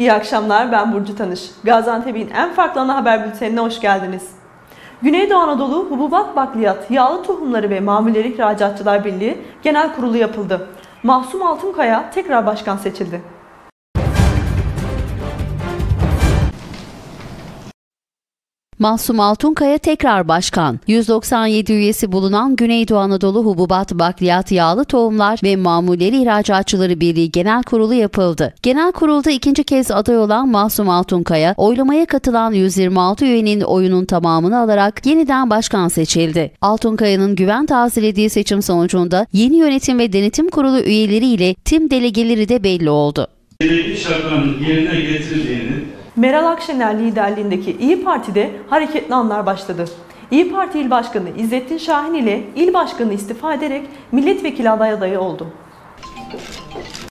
İyi akşamlar, ben Burcu Tanış. Gaziantep'in en farklı ana haber bültenine hoş geldiniz. Güneydoğu Anadolu Hububat Bakliyat, Yağlı Tohumları ve Mamulleri İhracatçılar Birliği Genel Kurulu yapıldı. Mahsum Altunkaya tekrar başkan seçildi. Mahsum Altunkaya tekrar başkan. 197 üyesi bulunan Güneydoğu Anadolu Hububat Bakliyat Yağlı Tohumlar ve Mamulleri İhracatçıları Birliği Genel Kurulu yapıldı. Genel kurulda ikinci kez aday olan Mahsum Altunkaya, oylamaya katılan 126 üyenin oyunun tamamını alarak yeniden başkan seçildi. Altunkaya'nın güven tazelediği seçim sonucunda yeni yönetim ve denetim kurulu üyeleriyle tim delegeleri de belli oldu. belirli şartların yerine getirildiğini Meral Akşener liderliğindeki İyi Parti'de hareketli anlar başladı. İyi Parti İl Başkanı İzzettin Şahin ile İl Başkanı istifa ederek milletvekili aday adayı oldu.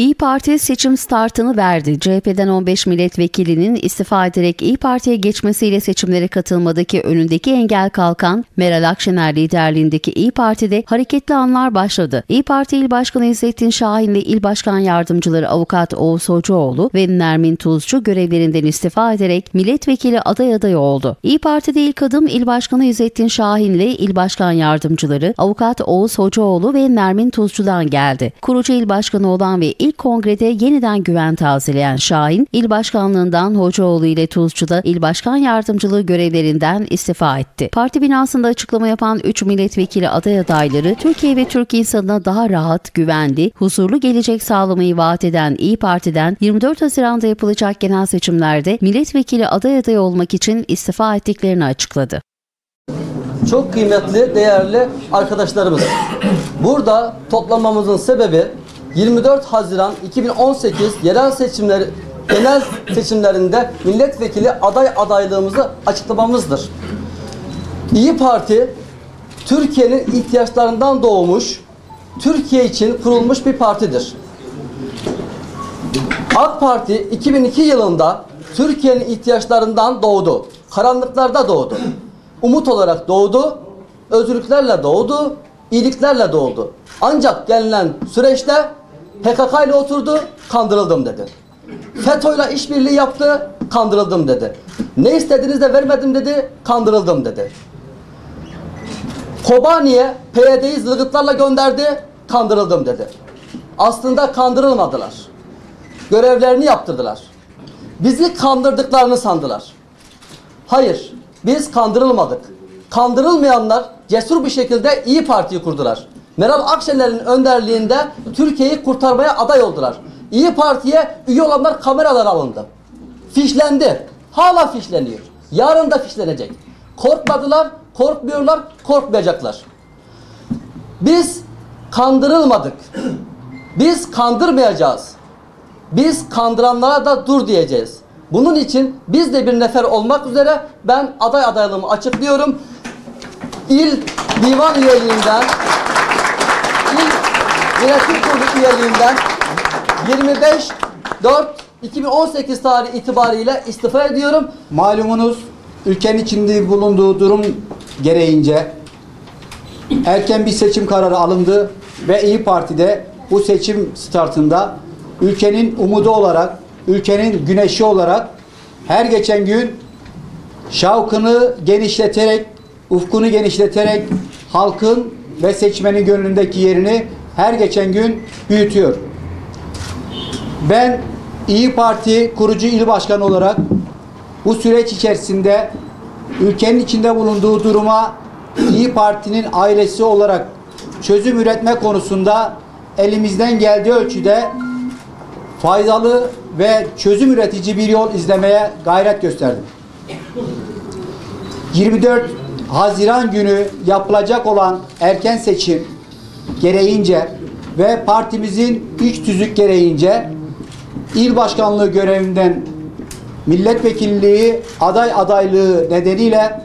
İyi Parti seçim startını verdi. CHP'den 15 milletvekilinin istifa ederek İyi Parti'ye geçmesiyle seçimlere katılmadaki önündeki engel kalkan Meral Akşener liderliğindeki İyi Parti'de hareketli anlar başladı. İyi Parti İl Başkanı İzzettin Şahin ve İl Başkan Yardımcıları Avukat Oğuz Hocaoğlu ve Nermin Tuzcu görevlerinden istifa ederek milletvekili aday adayı oldu. İyi Parti'de ilk adım İl Başkanı İzzettin Şahin ile İl Başkan Yardımcıları Avukat Oğuz Hocaoğlu ve Nermin Tuzcu'dan geldi. Kurucu İl Başkanı olan ve ilk kongrede yeniden güven tazeleyen Şahin, il başkanlığından Hocaoğlu ile Tuzcu'da il başkan yardımcılığı görevlerinden istifa etti. Parti binasında açıklama yapan 3 milletvekili aday adayları, Türkiye ve Türk insanına daha rahat, güvenli, huzurlu gelecek sağlamayı vaat eden İyi Parti'den 24 Haziran'da yapılacak genel seçimlerde milletvekili aday adayı olmak için istifa ettiklerini açıkladı. çok kıymetli, değerli arkadaşlarımız. Burada toplanmamızın sebebi 24 Haziran 2018 yerel seçimleri genel seçimlerinde milletvekili aday adaylığımızı açıklamamızdır. İyi Parti Türkiye'nin ihtiyaçlarından doğmuş, Türkiye için kurulmuş bir partidir. AK Parti 2002 yılında Türkiye'nin ihtiyaçlarından doğdu. Karanlıklarda doğdu. Umut olarak doğdu. Özgürlüklerle doğdu. iyiliklerle doğdu. Ancak gelinen süreçte PKK ile oturdu, kandırıldım dedi. FETÖ'yle işbirliği yaptı, kandırıldım dedi. Ne istediniz de vermedim dedi, kandırıldım dedi. Kobani'ye PYD'yi zılgıtlarla gönderdi, kandırıldım dedi. Aslında kandırılmadılar. Görevlerini yaptırdılar. Bizi kandırdıklarını sandılar. Hayır, biz kandırılmadık. Kandırılmayanlar cesur bir şekilde İyi Parti'yi kurdular. Meral Akşener'in önderliğinde Türkiye'yi kurtarmaya aday oldular. İyi Parti'ye üye olanlar kameralar alındı. Fişlendi. Hala fişleniyor. Yarın da fişlenecek. Korkmadılar, korkmuyorlar, korkmayacaklar. Biz kandırılmadık. Biz kandırmayacağız. Biz kandıranlara da dur diyeceğiz. Bunun için biz de bir nefer olmak üzere ben aday adaylığımı açıklıyorum. İl divan üyeliğinden, yönetim kurulu üyeliğinden 25 4 2018 tarihi itibariyle istifa ediyorum. Malumunuz ülkenin içinde bulunduğu durum gereğince erken bir seçim kararı alındı ve İyi Parti'de bu seçim startında ülkenin umudu olarak, ülkenin güneşi olarak her geçen gün şavkını genişleterek, ufkunu genişleterek halkın ve seçmenin gönlündeki yerini her geçen gün büyütüyor. Ben İyi Parti kurucu il başkanı olarak bu süreç içerisinde ülkenin içinde bulunduğu duruma İyi Parti'nin ailesi olarak çözüm üretme konusunda elimizden geldiği ölçüde faydalı ve çözüm üretici bir yol izlemeye gayret gösterdim. 24 Haziran günü yapılacak olan erken seçim gereğince ve partimizin iç tüzük gereğince il başkanlığı görevinden milletvekilliği aday adaylığı nedeniyle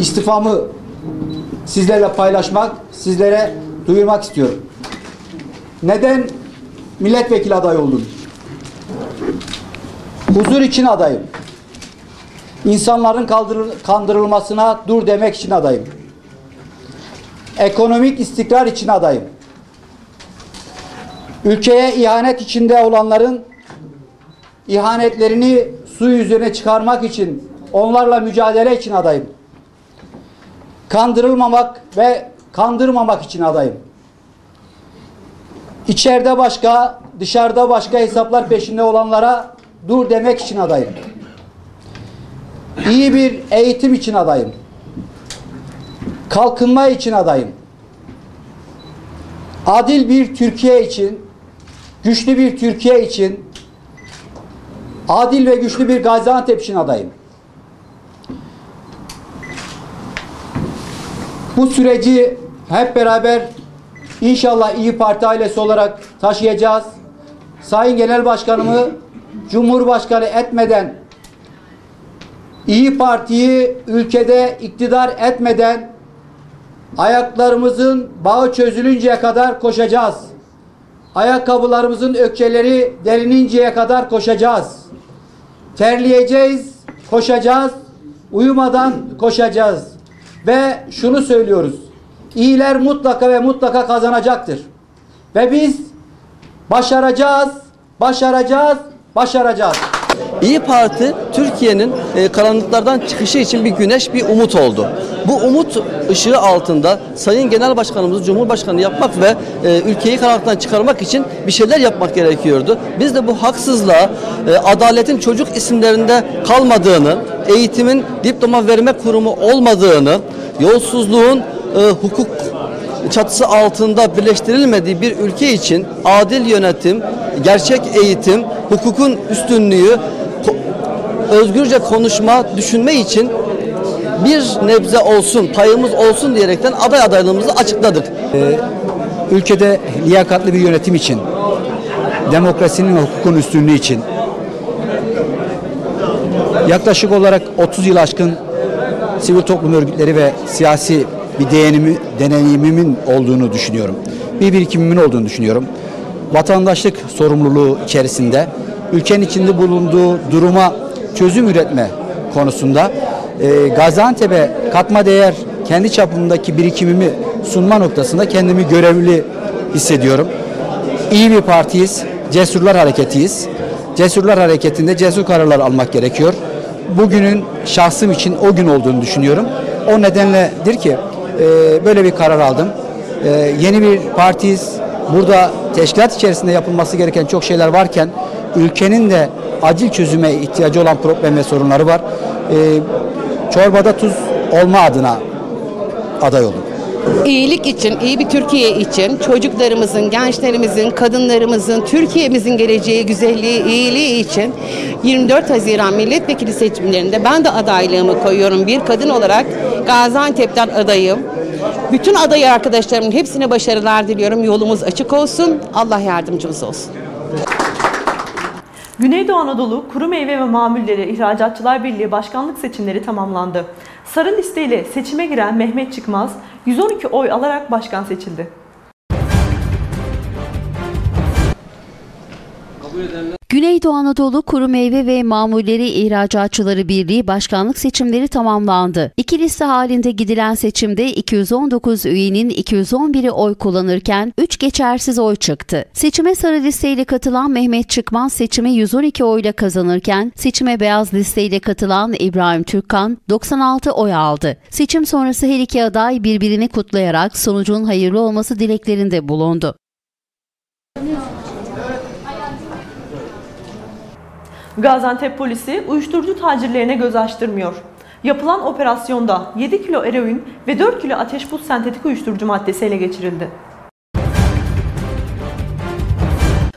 istifamı sizlerle paylaşmak, sizlere duyurmak istiyorum. Neden milletvekili aday oldum? Huzur için adayım. İnsanların kandırılmasına dur demek için adayım. Ekonomik istikrar için adayım. Ülkeye ihanet içinde olanların ihanetlerini su yüzüne çıkarmak için, onlarla mücadele için adayım. Kandırılmamak ve kandırmamak için adayım. İçeride başka, dışarıda başka hesaplar peşinde olanlara dur demek için adayım. İyi bir eğitim için adayım. Kalkınma için adayım. Adil bir Türkiye için, güçlü bir Türkiye için, adil ve güçlü bir Gaziantep için adayım. Bu süreci hep beraber inşallah İyi Parti ailesi olarak taşıyacağız. Sayın Genel Başkanımı Cumhurbaşkanı etmeden İyi Parti'yi ülkede iktidar etmeden ayaklarımızın bağı çözülünceye kadar koşacağız. Ayakkabılarımızın ökçeleri derininceye kadar koşacağız. Terleyeceğiz, koşacağız. Uyumadan koşacağız. Ve şunu söylüyoruz. İyiler mutlaka ve mutlaka kazanacaktır. Ve biz başaracağız, başaracağız, başaracağız. İyi Parti Türkiye'nin e, karanlıklardan çıkışı için bir güneş, bir umut oldu. Bu umut ışığı altında Sayın Genel Başkanımızı Cumhurbaşkanı yapmak ve e, ülkeyi karanlıktan çıkarmak için bir şeyler yapmak gerekiyordu. Biz de bu haksızlığa, e, adaletin çocuk isimlerinde kalmadığını, eğitimin diploma verme kurumu olmadığını, yolsuzluğun e, hukuk çatısı altında birleştirilmediği bir ülke için adil yönetim, gerçek eğitim, hukukun üstünlüğü, özgürce konuşma, düşünme için bir nebze olsun, payımız olsun diyerekten aday adaylığımızı açıkladık. ülkede liyakatli bir yönetim için, demokrasinin hukukun üstünlüğü için yaklaşık olarak 30 yıl aşkın sivil toplum örgütleri ve siyasi bir deneyimi, deneyimimin olduğunu düşünüyorum. Bir birikimimin olduğunu düşünüyorum. Vatandaşlık sorumluluğu içerisinde ülkenin içinde bulunduğu duruma çözüm üretme konusunda e, Gaziantep'e katma değer kendi çapımdaki birikimimi sunma noktasında kendimi görevli hissediyorum. İyi bir partiyiz, cesurlar hareketiyiz. Cesurlar hareketinde cesur kararlar almak gerekiyor. Bugünün şahsım için o gün olduğunu düşünüyorum. O nedenledir ki e, böyle bir karar aldım. E, yeni bir partiyiz. Burada teşkilat içerisinde yapılması gereken çok şeyler varken ülkenin de acil çözüme ihtiyacı olan problem ve sorunları var. E, çorbada tuz olma adına aday oldum. İyilik için, iyi bir Türkiye için, çocuklarımızın, gençlerimizin, kadınlarımızın, Türkiye'mizin geleceği, güzelliği, iyiliği için 24 Haziran milletvekili seçimlerinde ben de adaylığımı koyuyorum. Bir kadın olarak Gaziantep'ten adayım. Bütün aday arkadaşlarımın hepsine başarılar diliyorum. Yolumuz açık olsun. Allah yardımcımız olsun. Güneydoğu Anadolu Kuru Meyve ve Mamulleri İhracatçılar Birliği başkanlık seçimleri tamamlandı. Sarı listeyle seçime giren Mehmet Çıkmaz 112 oy alarak başkan seçildi. Güneydoğu Anadolu Kuru Meyve ve Mamulleri İhracatçıları Birliği başkanlık seçimleri tamamlandı. İki liste halinde gidilen seçimde 219 üyenin 211'i oy kullanırken 3 geçersiz oy çıktı. Seçime sarı listeyle katılan Mehmet Çıkmaz seçimi 112 oyla kazanırken seçime beyaz listeyle katılan İbrahim Türkkan 96 oy aldı. Seçim sonrası her iki aday birbirini kutlayarak sonucun hayırlı olması dileklerinde bulundu. Gaziantep polisi uyuşturucu tacirlerine göz açtırmıyor. Yapılan operasyonda 7 kilo eroin ve 4 kilo ateş buz sentetik uyuşturucu maddesi ele geçirildi.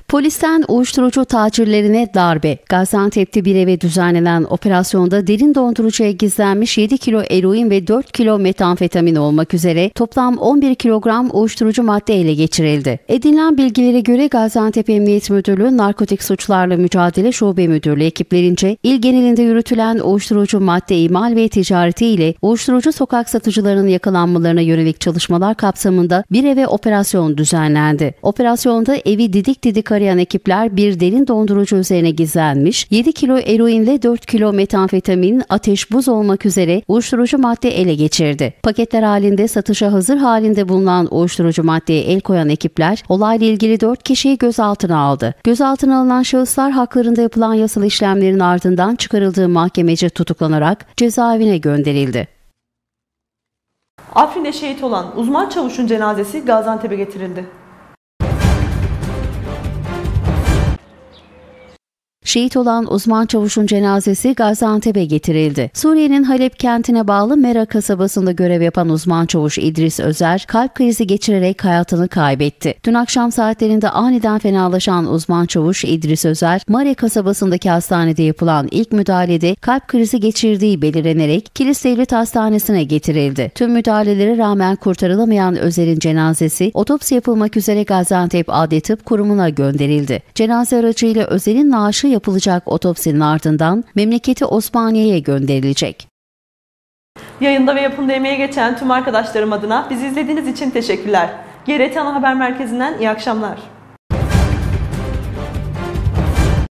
Polisten uyuşturucu tacirlerine darbe. Gaziantep'te bir eve düzenlenen operasyonda derin dondurucuya gizlenmiş 7 kilo eroin ve 4 kilo metamfetamin olmak üzere toplam 11 kilogram uyuşturucu madde ele geçirildi. Edinilen bilgilere göre Gaziantep Emniyet Müdürlüğü Narkotik Suçlarla Mücadele Şube Müdürlüğü ekiplerince il genelinde yürütülen uyuşturucu madde imal ve ticareti ile uyuşturucu sokak satıcılarının yakalanmalarına yönelik çalışmalar kapsamında bir eve operasyon düzenlendi. Operasyonda evi didik didik arayan ekipler bir derin dondurucu üzerine gizlenmiş, 7 kilo eroinle 4 kilo metamfetamin, ateş buz olmak üzere uyuşturucu madde ele geçirdi. Paketler halinde satışa hazır halinde bulunan uyuşturucu maddeye el koyan ekipler olayla ilgili 4 kişiyi gözaltına aldı. Gözaltına alınan şahıslar haklarında yapılan yasal işlemlerin ardından çıkarıldığı mahkemece tutuklanarak cezaevine gönderildi. Afrin'de şehit olan uzman çavuşun cenazesi Gaziantep'e getirildi. Şehit olan uzman çavuşun cenazesi Gaziantep'e getirildi. Suriye'nin Halep kentine bağlı Mera kasabasında görev yapan uzman çavuş İdris Özer kalp krizi geçirerek hayatını kaybetti. Dün akşam saatlerinde aniden fenalaşan uzman çavuş İdris Özer, Mare kasabasındaki hastanede yapılan ilk müdahalede kalp krizi geçirdiği belirlenerek Kilis Devlet Hastanesi'ne getirildi. Tüm müdahalelere rağmen kurtarılamayan Özer'in cenazesi otopsi yapılmak üzere Gaziantep Adli Tıp Kurumu'na gönderildi. Cenaze aracıyla Özer'in naaşı yapılacak otopsinin ardından memleketi Osmaniye'ye gönderilecek. Yayında ve yapımda emeğe geçen tüm arkadaşlarım adına bizi izlediğiniz için teşekkürler. GRT Ana Haber Merkezi'nden iyi akşamlar.